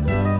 oh